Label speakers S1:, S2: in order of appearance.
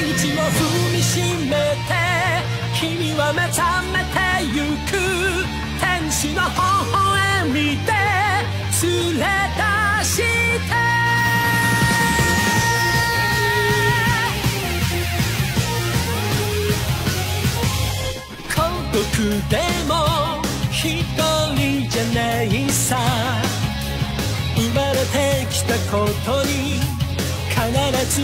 S1: 地を踏みしめて君は目覚めてゆく天使の微笑みで連れ出して。孤独でも一人じゃないさ。生まれてきたことに必ず